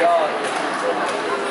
よ